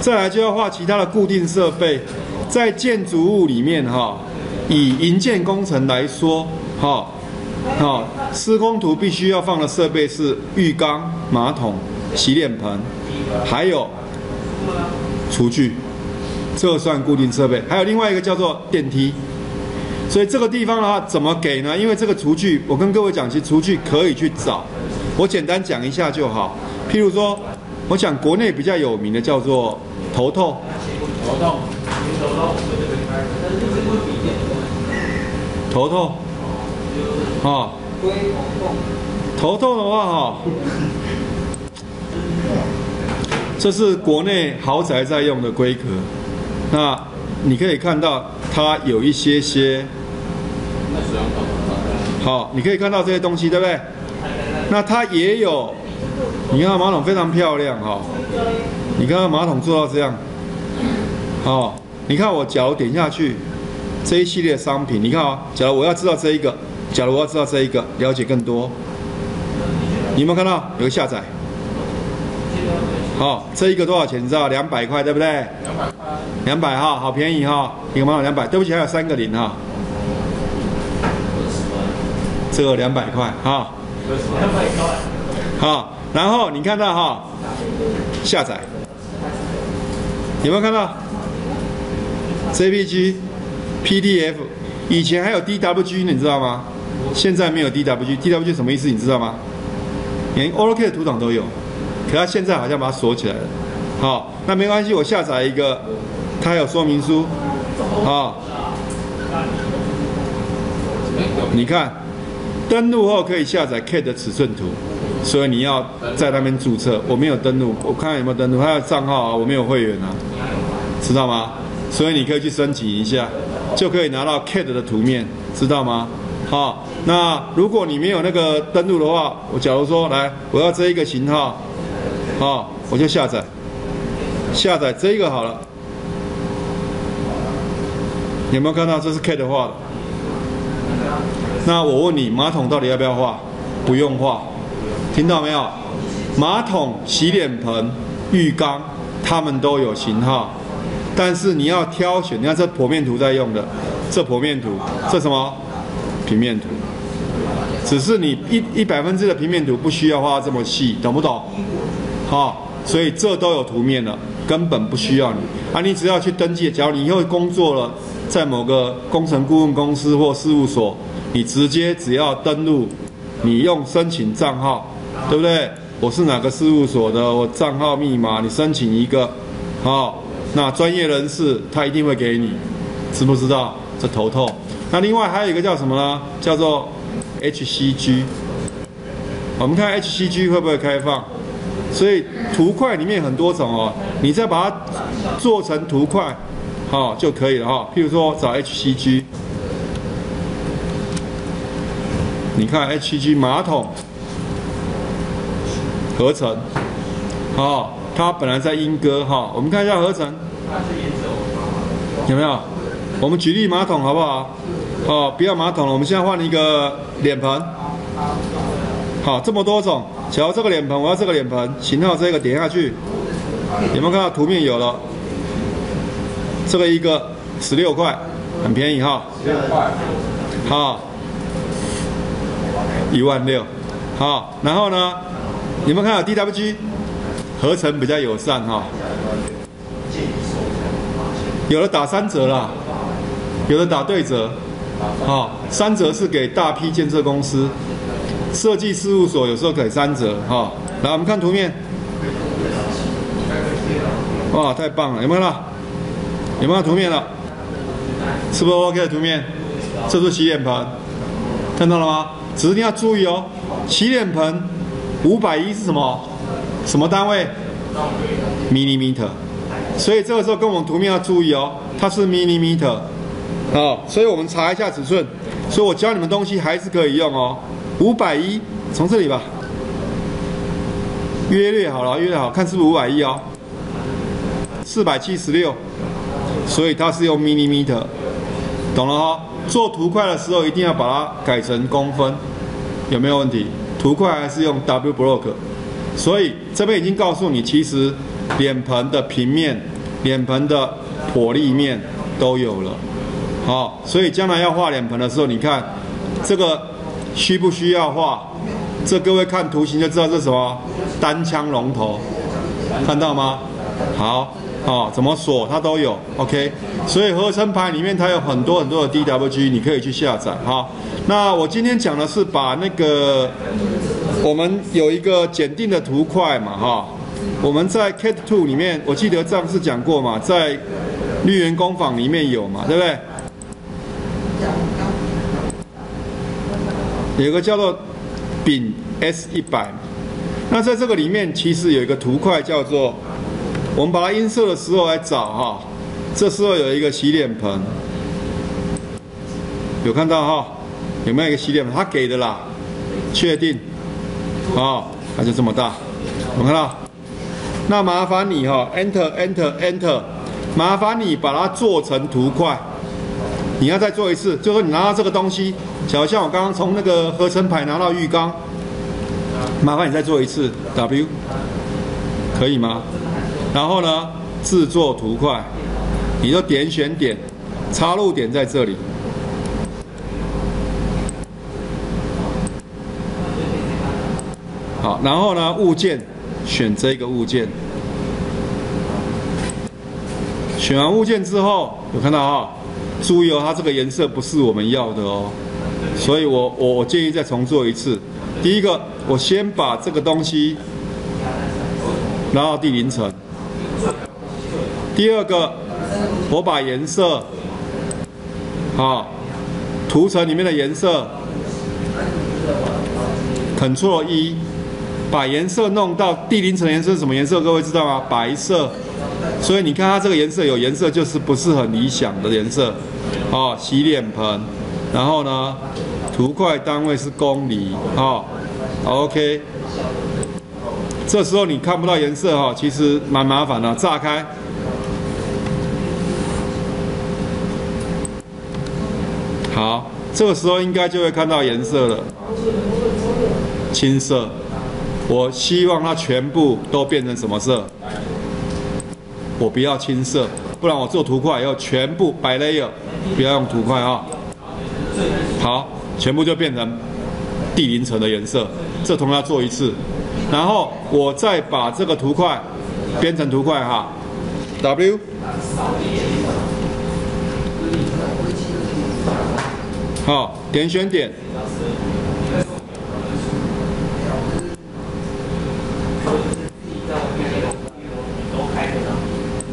再来就要画其他的固定设备，在建筑物里面哈，以营建工程来说，哈，哈，施工图必须要放的设备是浴缸、马桶、洗脸盆，还有厨具，这算固定设备。还有另外一个叫做电梯。所以这个地方的话，怎么给呢？因为这个厨具，我跟各位讲，其实厨具可以去找，我简单讲一下就好。譬如说，我想国内比较有名的叫做头痛，头痛，头痛，啊，头痛的话哈，这是国内豪宅在用的龟壳，那你可以看到它有一些些。好，你可以看到这些东西，对不对？那它也有，你看马桶非常漂亮哈。你看马桶做到这样，好，你看我脚点下去，这一系列商品，你看啊，假如我要知道这一个，假如我要知道这一个，了解更多，你有没有看到有个下载？好，这一个多少钱？你知道？两百块，对不对？两百块。两百哈，好便宜哈，一个马桶两百。对不起，还有三个零哈。这个两百块哈，两百块，好，然后你看到哈，下载，有没有看到？JPG、PDF，以前还有 DWG，你知道吗？现在没有 DWG，DWG 什么意思？你知道吗？连 O R K 的图档都有，可它现在好像把它锁起来了。好，那没关系，我下载一个，它有说明书，好，你看。登录后可以下载 K 的尺寸图，所以你要在那边注册。我没有登录，我看看有没有登录。他的账号啊，我没有会员啊，知道吗？所以你可以去申请一下，就可以拿到 K 的图面，知道吗？好，那如果你没有那个登录的话，我假如说来，我要这一个型号，好，我就下载，下载这一个好了。有没有看到这是 K 的画的？那我问你，马桶到底要不要画？不用画，听到没有？马桶、洗脸盆、浴缸，它们都有型号，但是你要挑选。你看这剖面图在用的，这剖面图，这什么？平面图。只是你一一百分之的平面图不需要画这么细，懂不懂？好，所以这都有图面了，根本不需要你啊！你只要去登记，只要你以后工作了，在某个工程顾问公司或事务所。你直接只要登录，你用申请账号，对不对？我是哪个事务所的？我账号密码，你申请一个，好，那专业人士他一定会给你，知不知道？这头痛。那另外还有一个叫什么呢？叫做 HCG。我们看 HCG 会不会开放？所以图块里面很多种哦，你再把它做成图块，好就可以了哈。譬如说找 HCG。你看 HCG 马桶合成，好，它本来在莺歌哈，我们看一下合成，有没有？我们举例马桶好不好？哦，不要马桶了，我们现在换一个脸盆，好，这么多种，瞧这个脸盆，我要这个脸盆型号，这个点下去，有没有看到图面有了？这个一个十六块，很便宜哈，十六块，好。一万六，好，然后呢？你们看到 DWG 合成比较友善哈，有的打三折啦，有的打对折，好，三折是给大批建设公司、设计事务所，有时候给三折哈。来，我们看图面，哇，太棒了，有没有了？有没有图面了？是不是 OK 的图面？这是洗脸盆，看到了吗？只是你要注意哦，洗脸盆五百一是什么？什么单位？millimeter。所以这个时候跟我们图面要注意哦，它是 millimeter。好，所以我们查一下尺寸。所以我教你们东西还是可以用哦。五百一，从这里吧，约略好了，约略好看是不是五百一哦？四百七十六，所以它是用 millimeter，懂了哈？做图块的时候一定要把它改成公分。有没有问题？图块还是用 W block，所以这边已经告诉你，其实脸盆的平面、脸盆的剖立面都有了。好，所以将来要画脸盆的时候，你看这个需不需要画？这各位看图形就知道这是什么单枪龙头，看到吗？好，哦，怎么锁它都有，OK。所以合成牌里面它有很多很多的 DWG，你可以去下载哈。那我今天讲的是把那个我们有一个检定的图块嘛哈，我们在 Cat Two 里面，我记得上次讲过嘛，在绿源工坊里面有嘛，对不对？有个叫做丙 S 一百，那在这个里面其实有一个图块叫做，我们把它映射的时候来找哈，这时候有一个洗脸盆，有看到哈？有没有一个洗脸盆？他给的啦，确定，好，它就这么大，有看到？那麻烦你哈，Enter Enter Enter，麻烦你把它做成图块。你要再做一次，就说你拿到这个东西，假如像我刚刚从那个合成牌拿到浴缸，麻烦你再做一次 W，可以吗？然后呢，制作图块，你就点选点，插入点在这里，好，然后呢，物件选这个物件，选完物件之后，有看到哈？注意哦，它这个颜色不是我们要的哦，所以我我我建议再重做一次。第一个，我先把这个东西拉到第零层。第二个，我把颜色，好，图层里面的颜色，Ctrl 一，把颜色弄到第零层颜色是什么颜色？各位知道吗？白色。所以你看它这个颜色有颜色，就是不是很理想的颜色。哦，洗脸盆，然后呢，图块单位是公里。哦，OK。这时候你看不到颜色哈，其实蛮麻烦的。炸开，好，这个时候应该就会看到颜色了。青色，我希望它全部都变成什么色？我不要青色，不然我做图块要全部白 layer，不要用图块啊。好，全部就变成地零层的颜色，这同样做一次，然后我再把这个图块编成图块哈，W，好，点选点。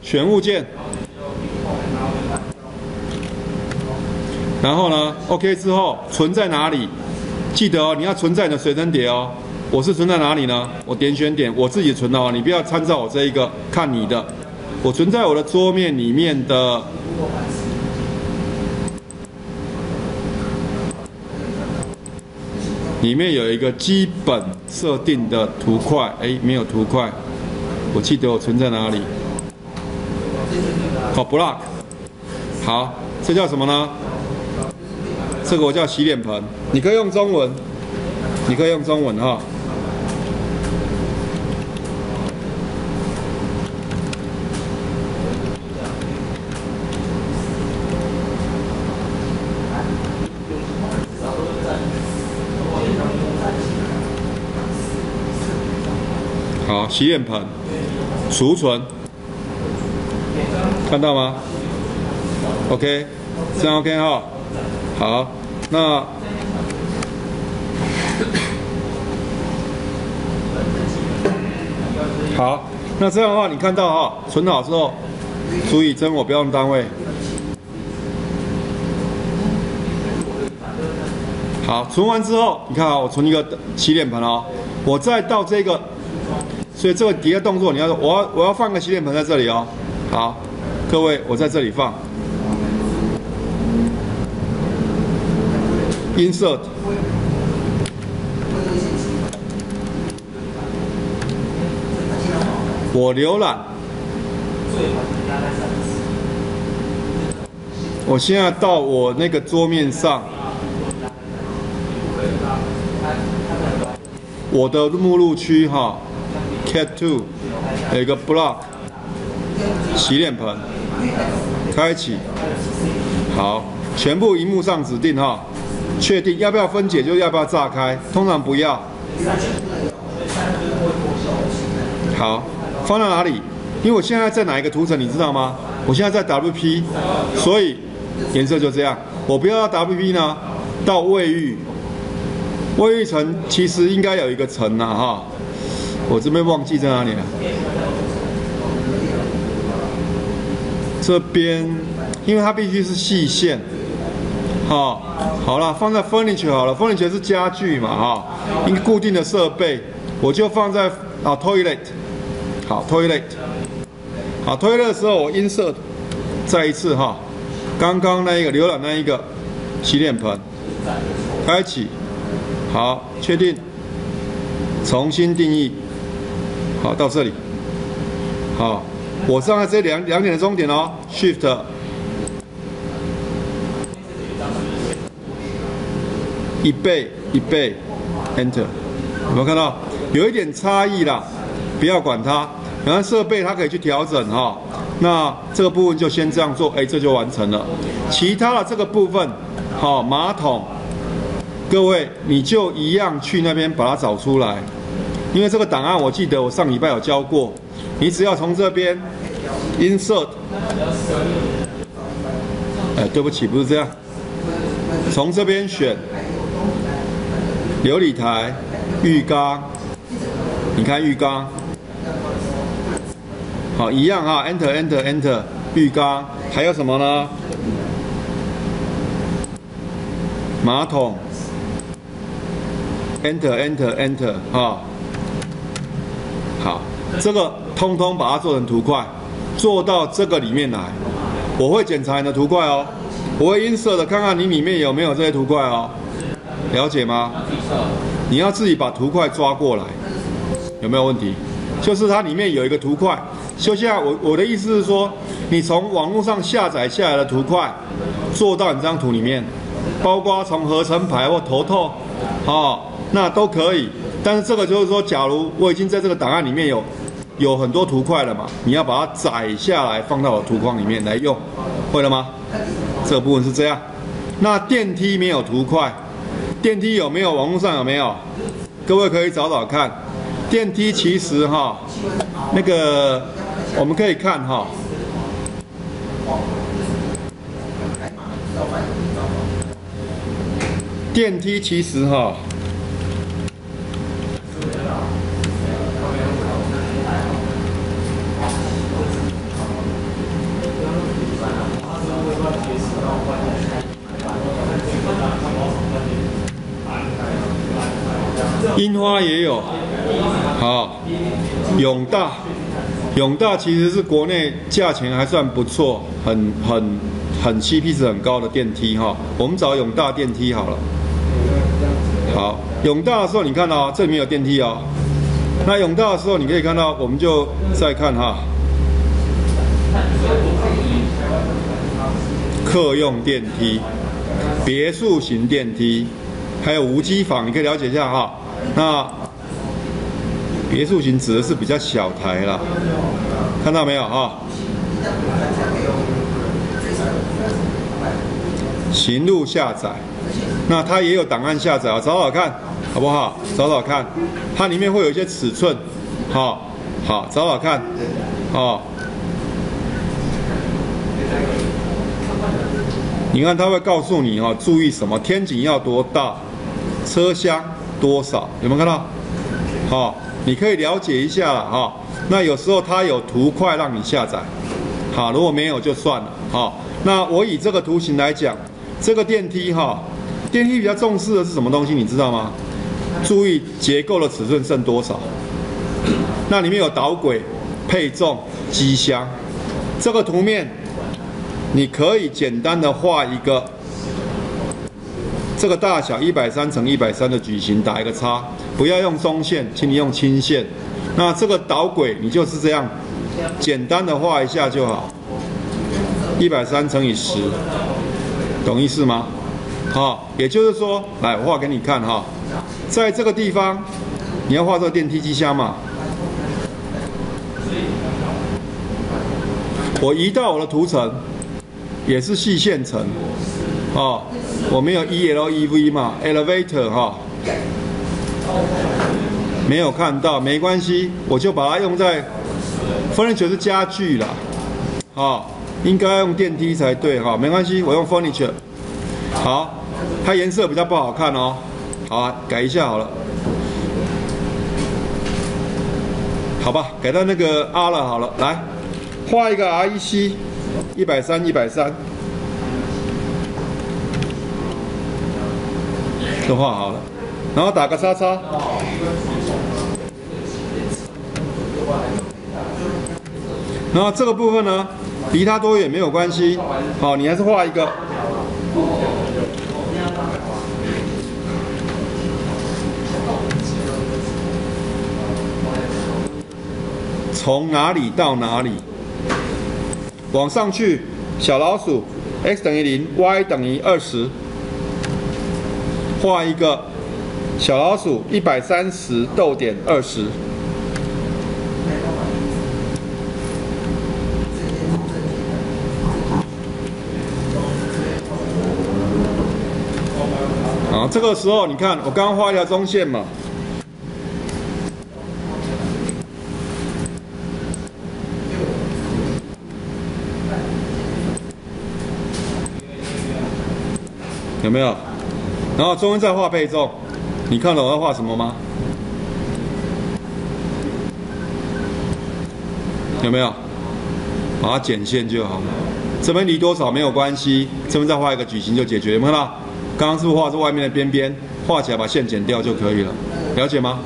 选物件，然后呢？OK 之后存在哪里？记得哦，你要存在你的随身碟哦。我是存在哪里呢？我点选点，我自己存的哦，你不要参照我这一个，看你的。我存在我的桌面里面的，里面有一个基本设定的图块，哎，没有图块，我记得我存在哪里？好，block，好，这叫什么呢？这个我叫洗脸盆，你可以用中文，你可以用中文哈。洗脸盆，储存。看到吗？OK，这样 OK 哈。好，那 好，那这样的话，你看到哈，存好之后，注意真我不要用单位。好，存完之后，你看啊，我存一个洗脸盆哦，我再到这个，所以这个叠的动作，你要我要我要放个洗脸盆在这里哦。好。各位，我在这里放，insert，我浏览，我现在到我那个桌面上，我的目录区哈，cat two。有一个 block 洗脸盆，开启，好，全部荧幕上指定哈，确定要不要分解就要不要炸开，通常不要。好，放到哪里？因为我现在在哪一个图层，你知道吗？我现在在 WP，所以颜色就这样。我不要 WP 呢，到卫浴，卫浴层其实应该有一个层呐，哈，我这边忘记在哪里了。这边，因为它必须是细线，好，好了，放在 furniture 好了，furniture 是家具嘛，哈，一个固定的设备，我就放在啊 toilet，好 toilet，好 toilet 的时候我 insert 再一次哈，刚刚那一个浏览那一个洗脸盆，开启，好，确定，重新定义，好到这里，好。我上在这两两点的终点哦，Shift 一倍一倍，Enter，有没有看到？有一点差异啦，不要管它，然后设备它可以去调整哈。那这个部分就先这样做，哎，这就完成了。其他的这个部分，好，马桶，各位你就一样去那边把它找出来，因为这个档案我记得我上礼拜有教过。你只要从这边 insert，哎，对不起，不是这样。从这边选琉璃台、浴缸，你看浴缸，好，一样啊，enter enter enter，浴缸，还有什么呢？马桶，enter enter enter，哈，好，这个。通通把它做成图块，做到这个里面来。我会检查你的图块哦，我会音色的看看你里面有没有这些图块哦。了解吗？你要自己把图块抓过来，有没有问题？就是它里面有一个图块，就像我我的意思是说，你从网络上下载下来的图块，做到你这张图里面，包括从合成牌或头透，好，那都可以。但是这个就是说，假如我已经在这个档案里面有。有很多图块了嘛？你要把它载下来，放到我图框里面来用，会了吗？这部分是这样。那电梯没有图块，电梯有没有？网络上有没有？各位可以找找看。电梯其实哈，那个我们可以看哈，电梯其实哈。樱花也有，好，永大，永大其实是国内价钱还算不错，很很很 CP 值很高的电梯哈。我们找永大电梯好了。好，永大的时候你看到这里面有电梯哦。那永大的时候你可以看到，我们就再看哈，客用电梯、别墅型电梯，还有无机房，你可以了解一下哈。那别墅型指的是比较小台了，看到没有啊？行路下载，那它也有档案下载啊，找找看好不好？找找看，它里面会有一些尺寸，好，好找找看，哦。你看它会告诉你哈，注意什么？天井要多大？车厢。多少有没有看到？好，你可以了解一下了哈。那有时候它有图块让你下载，好，如果没有就算了。好，那我以这个图形来讲，这个电梯哈，电梯比较重视的是什么东西？你知道吗？注意结构的尺寸剩多少？那里面有导轨、配重、机箱。这个图面你可以简单的画一个。这个大小一百三乘一百三的矩形，打一个叉，不要用中线，请你用轻线。那这个导轨你就是这样，简单的画一下就好。一百三乘以十，懂意思吗？好，也就是说，来我画给你看哈，在这个地方，你要画这个电梯机箱嘛。我移到我的图层，也是细线层，哦，我没有 E L E V 嘛，elevator 哈，没有看到，没关系，我就把它用在 furniture 是家具啦，啊，应该用电梯才对哈，没关系，我用 furniture，好，它颜色比较不好看哦，好啊，改一下好了。好吧，改到那个 R 了，好了，来画一个 REC，一百三，一百三，都画好了，然后打个叉叉，然后这个部分呢，离它多远没有关系，好，你还是画一个。从哪里到哪里？往上去，小老鼠，x 等于零，y 等于二十，画一个小老鼠一百三十逗点二十。啊，这个时候你看，我刚刚画一条中线嘛。有没有？然后中间再画配重，你看到我要画什么吗？有没有？把它剪线就好。这边离多少没有关系，这边再画一个矩形就解决。有没有看到？刚刚是不是画是外面的边边，画起来把线剪掉就可以了。了解吗？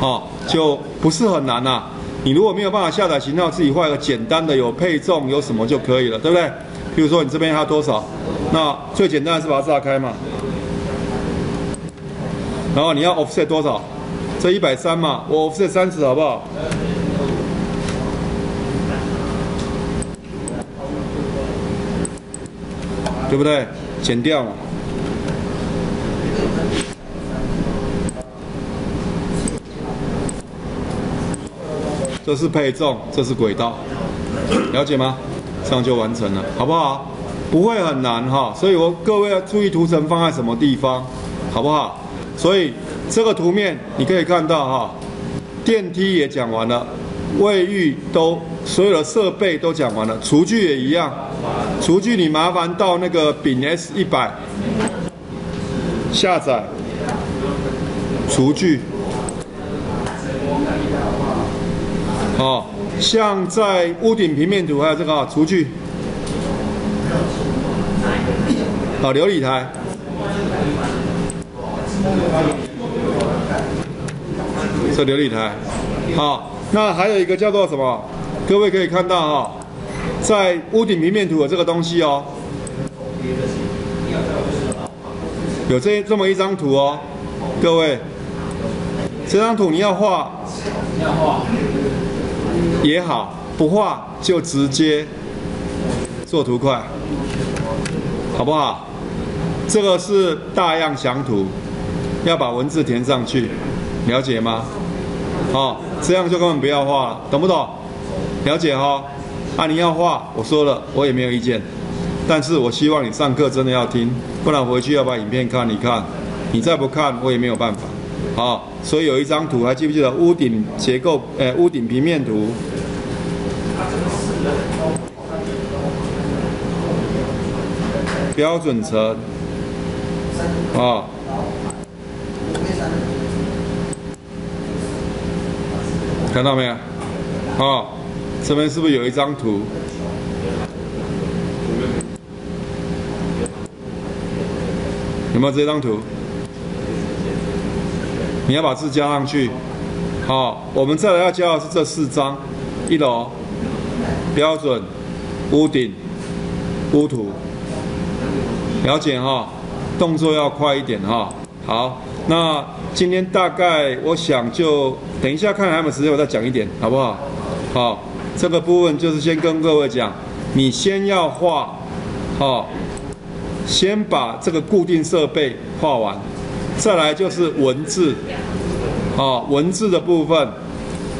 好，就不是很难呐。你如果没有办法下载型号，自己画一个简单的有配重有什么就可以了，对不对？比如说你这边要多少？那最简单的是把它炸开嘛，然后你要 offset 多少？这一百三嘛，我 offset 三十好不好？对不对？减掉嘛。这是配重，这是轨道，了解吗？这样就完成了，好不好？不会很难哈，所以我各位要注意图层放在什么地方，好不好？所以这个图面你可以看到哈，电梯也讲完了，卫浴都所有的设备都讲完了，厨具也一样，厨具你麻烦到那个丙 S 一百下载厨具，好，像在屋顶平面图还有这个厨具。好，琉璃台。这琉璃台。好，那还有一个叫做什么？各位可以看到哈，在屋顶平面图有这个东西哦。有这这么一张图哦，各位，这张图你要画，要画也好，不画就直接做图块。好不好？这个是大样详图，要把文字填上去，了解吗？好，这样就根本不要画了，懂不懂？了解哈？啊，你要画，我说了，我也没有意见，但是我希望你上课真的要听，不然回去要把影片看，你看，你再不看，我也没有办法。好，所以有一张图，还记不记得屋顶结构？诶，屋顶平面图。标准层，啊，看到没有？啊，这边是不是有一张图？有没有这张图？你要把字加上去。好，我们再来要教的是这四张：一楼标准屋顶屋土。了解哈，动作要快一点哈。好，那今天大概我想就等一下看还有没有时间，我再讲一点，好不好？好，这个部分就是先跟各位讲，你先要画，好，先把这个固定设备画完，再来就是文字，好，文字的部分，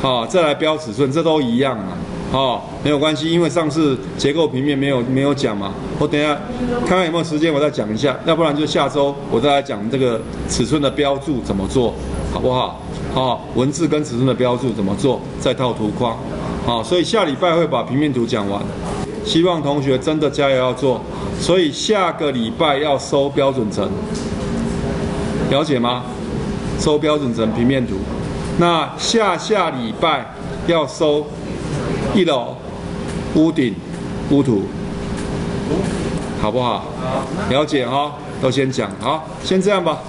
好，再来标尺寸，这都一样啊。哦，没有关系，因为上次结构平面没有没有讲嘛，我等一下看看有没有时间，我再讲一下，要不然就下周我再来讲这个尺寸的标注怎么做，好不好？好，文字跟尺寸的标注怎么做，再套图框，好，所以下礼拜会把平面图讲完，希望同学真的加油要做，所以下个礼拜要收标准层，了解吗？收标准层平面图，那下下礼拜要收一楼屋顶屋图，好不好？了解哈，都先讲好，先这样吧。